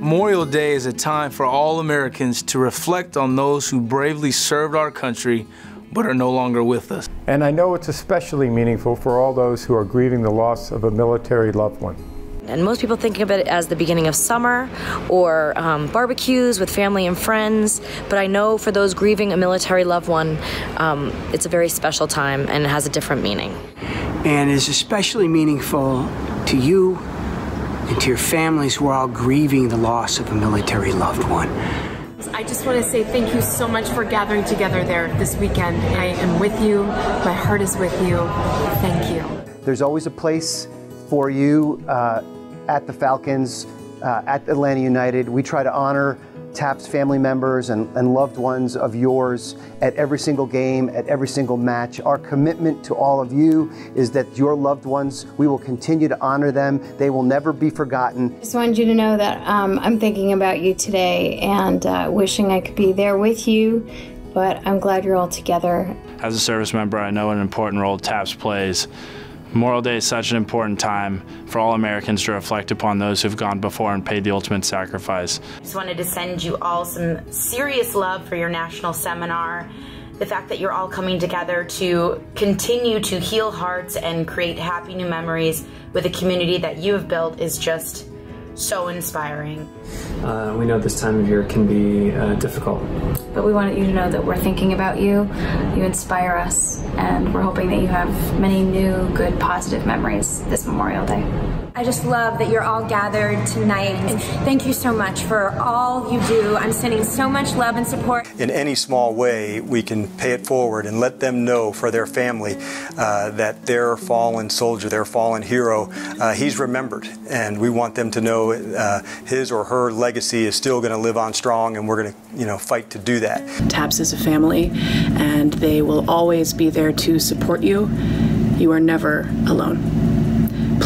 Memorial Day is a time for all Americans to reflect on those who bravely served our country but are no longer with us. And I know it's especially meaningful for all those who are grieving the loss of a military loved one. And most people think of it as the beginning of summer or um, barbecues with family and friends. But I know for those grieving a military loved one, um, it's a very special time and it has a different meaning. And is especially meaningful to you and to your families who are all grieving the loss of a military loved one. I just want to say thank you so much for gathering together there this weekend. I am with you. My heart is with you. Thank you. There's always a place for you uh, at the Falcons, uh, at Atlanta United. We try to honor TAPS family members and, and, loved ones of yours at every single game, at every single match. Our commitment to all of you is that your loved ones, we will continue to honor them. They will never be forgotten. Just wanted you to know that um, I'm thinking about you today and uh, wishing I could be there with you, but I'm glad you're all together. As a service member, I know an important role TAPS plays Memorial Day is such an important time for all Americans to reflect upon those who've gone before and paid the ultimate sacrifice. Just wanted to send you all some serious love for your national seminar. The fact that you're all coming together to continue to heal hearts and create happy new memories with a community that you have built is just so inspiring. Uh, we know this time of year can be uh, difficult. But we wanted you to know that we're thinking about you. You inspire us, and we're hoping that you have many new, good, positive memories this Memorial Day. I just love that you're all gathered tonight. And thank you so much for all you do. I'm sending so much love and support. In any small way, we can pay it forward and let them know for their family uh, that their fallen soldier, their fallen hero, uh, he's remembered. And we want them to know uh, his or her legacy is still going to live on strong, and we're going to, you know, fight to do that. TAPS is a family, and they will always be there to support you. You are never alone.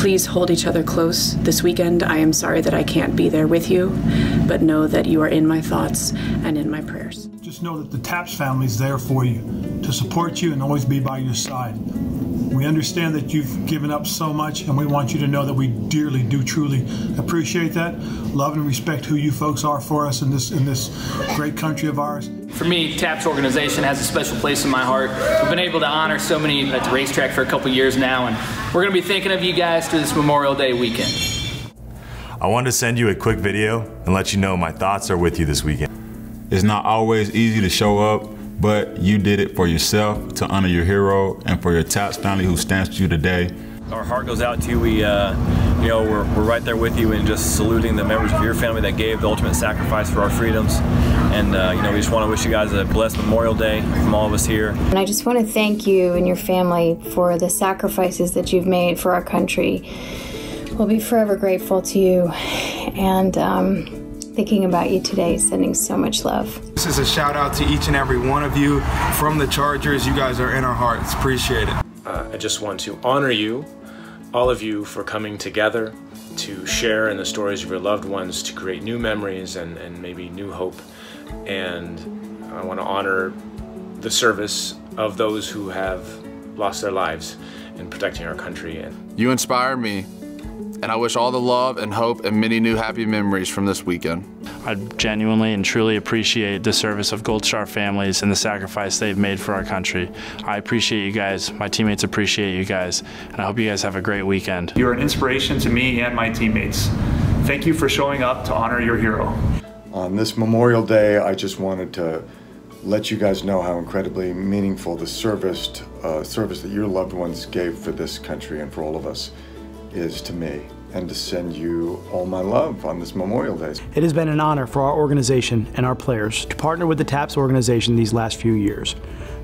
Please hold each other close this weekend. I am sorry that I can't be there with you, but know that you are in my thoughts and in my prayers. Just know that the TAPS family is there for you to support you and always be by your side. We understand that you've given up so much, and we want you to know that we dearly do truly appreciate that. Love and respect who you folks are for us in this in this great country of ours. For me, TAPS organization has a special place in my heart. We've been able to honor so many at the racetrack for a couple years now, and we're going to be thinking of you guys through this Memorial Day weekend. I wanted to send you a quick video and let you know my thoughts are with you this weekend. It's not always easy to show up, but you did it for yourself to honor your hero and for your TAPS family who stands with you today. Our heart goes out to you. We, uh, you know, we're, we're right there with you and just saluting the members of your family that gave the ultimate sacrifice for our freedoms. And, uh, you know, we just want to wish you guys a blessed Memorial Day from all of us here. And I just want to thank you and your family for the sacrifices that you've made for our country. We'll be forever grateful to you. And, um, thinking about you today, sending so much love. This is a shout out to each and every one of you from the Chargers. You guys are in our hearts. Appreciate it. Uh, I just want to honor you, all of you, for coming together to share in the stories of your loved ones, to create new memories and, and maybe new hope. And I want to honor the service of those who have lost their lives in protecting our country. And you inspire me and I wish all the love and hope and many new happy memories from this weekend. I genuinely and truly appreciate the service of Gold Star families and the sacrifice they've made for our country. I appreciate you guys, my teammates appreciate you guys, and I hope you guys have a great weekend. You're an inspiration to me and my teammates. Thank you for showing up to honor your hero. On this Memorial Day, I just wanted to let you guys know how incredibly meaningful the service, uh, service that your loved ones gave for this country and for all of us is to me and to send you all my love on this Memorial Day. It has been an honor for our organization and our players to partner with the TAPS organization these last few years.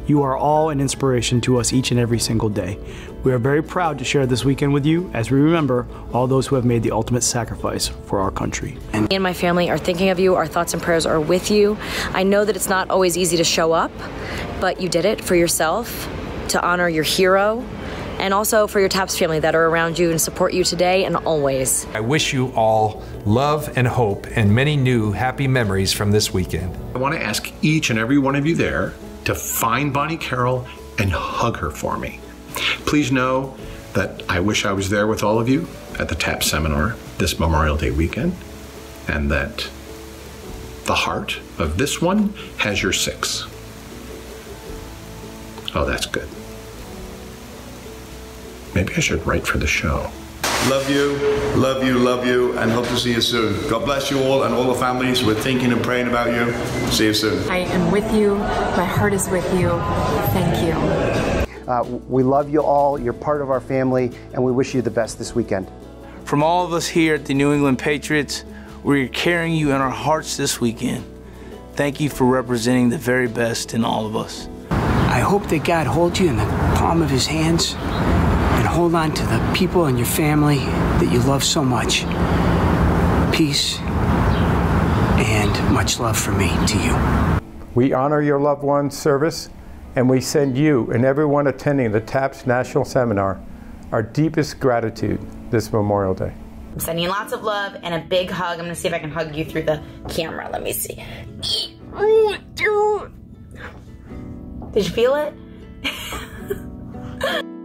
You are all an inspiration to us each and every single day. We are very proud to share this weekend with you as we remember all those who have made the ultimate sacrifice for our country. Me and my family are thinking of you. Our thoughts and prayers are with you. I know that it's not always easy to show up, but you did it for yourself to honor your hero and also for your TAPS family that are around you and support you today and always. I wish you all love and hope and many new happy memories from this weekend. I want to ask each and every one of you there to find Bonnie Carroll and hug her for me. Please know that I wish I was there with all of you at the TAPS seminar this Memorial Day weekend. and that the heart of this one has your six. Oh, that's good. Maybe I should write for the show. Love you, love you, love you, and hope to see you soon. God bless you all and all the families. We're thinking and praying about you. See you soon. I am with you. My heart is with you. Thank you. Uh, we love you all. You're part of our family, and we wish you the best this weekend. From all of us here at the New England Patriots, we're carrying you in our hearts this weekend. Thank you for representing the very best in all of us. I hope that God holds you in the palm of his hands and hold on to the people and your family that you love so much. Peace and much love from me to you. We honor your loved one's service and we send you and everyone attending the TAPS National Seminar our deepest gratitude this Memorial Day. I'm sending you lots of love and a big hug. I'm gonna see if I can hug you through the camera. Let me see. Did you feel it?